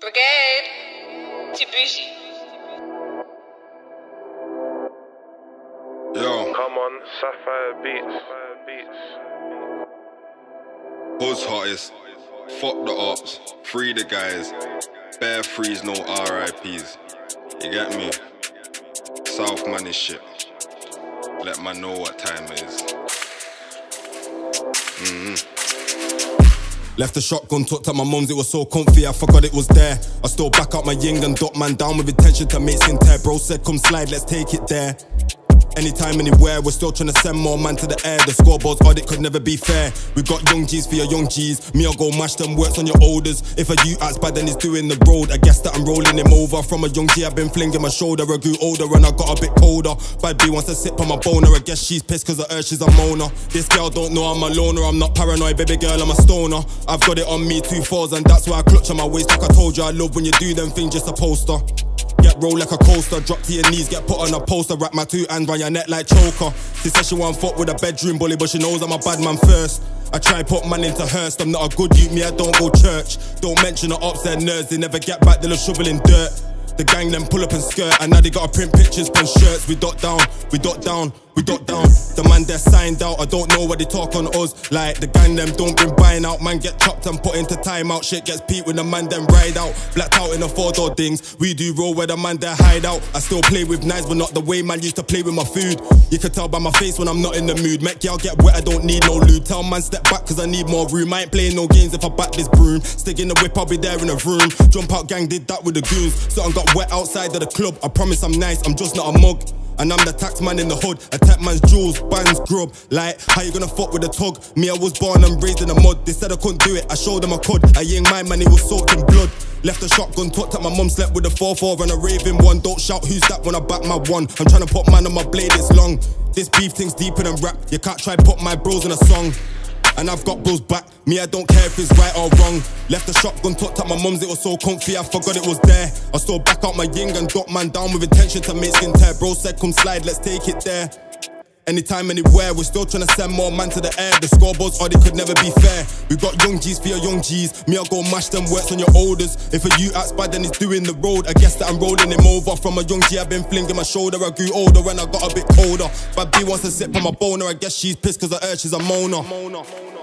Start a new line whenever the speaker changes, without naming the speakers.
Brigade. Tibushi.
Yo,
Come on, Sapphire Beats.
Who's hottest. Fuck the ops. Free the guys. Bare freeze, no RIPs. You get me? South man is shit. Let man know what time it is. Mm-hmm.
Left the shotgun, tucked at my mum's, it was so comfy, I forgot it was there. I stole back up my ying and dot man down with intention to make skin tear. Bro said, come slide, let's take it there. Anytime, anywhere, we're still trying to send more man to the air. The scoreboard's odd, it could never be fair. We got young G's for your young G's. Me, I'll go mash them works on your olders. If a you acts bad, then he's doing the road. I guess that I'm rolling him over. From a young G, I've been flinging my shoulder. I grew older and I got a bit colder. Bad B wants to sip on my boner. I guess she's pissed cause I heard she's a moaner. This girl don't know I'm a loner. I'm not paranoid, baby girl, I'm a stoner. I've got it on me two fours and that's why I clutch on my waist. Like I told you, I love when you do them things just a poster. Get roll like a coaster, drop to your knees, get put on a poster, wrap my two hands round your neck like choker. She says she want fuck with a bedroom bully, but she knows I'm a bad man first. I try and put man into hearse, I'm not a good youth, me, I don't go church. Don't mention the ops, they're nerds, they never get back, they'll shovel in dirt. The gang then pull up and skirt, and now they gotta print pictures on shirts. We dot down, we dot down, we dot down. The man they're signed out, I don't know what they talk on us. Like the gang them don't bring buying out, man get chopped and put into timeout. Shit gets peaked when the man them ride out. Blacked out in the four door things. We do roll where the man they hide out. I still play with knives, but not the way man used to play with my food. You can tell by my face when I'm not in the mood. Make y'all get wet, I don't need no lube. Tell man step back cause I need more room. I ain't playing no games if I back this broom. Stick in the whip, I'll be there in a room. Jump out gang did that with the goons. Something got wet outside of the club. I promise I'm nice, I'm just not a mug. And I'm the tax man in the hood. Attack man's jewels, bands, grub. Like, how you gonna fuck with a tug? Me, I was born and raised in the mud. They said I couldn't do it, I showed them I could. I ain't my man, he was soaked in blood. Left the shotgun, tucked at my mum, slept with a 4-4 and a raving one. Don't shout, who's that when I back my one? I'm trying to put man on my blade, it's long. This beef thing's deeper than rap. You can't try put my bros in a song. And I've got bros back. Me, I don't care if it's right or wrong. Left the shotgun, tucked at my mum's, it was so comfy, I forgot it was there. I still back out my ying and dropped man down with intention to make skin tear. Bro said, come slide, let's take it there. Anytime, anywhere, we're still trying to send more man to the air. The scoreboard's oh, odd, it could never be fair. We got young G's for your young G's. Me, I'll go mash them works on your olders. If a you acts bad, then he's doing the road. I guess that I'm rolling him over. From a young G, I've been flinging my shoulder. I grew older and I got a bit colder. But B wants to sip on my boner. I guess she's pissed cause I heard she's a moaner. moaner.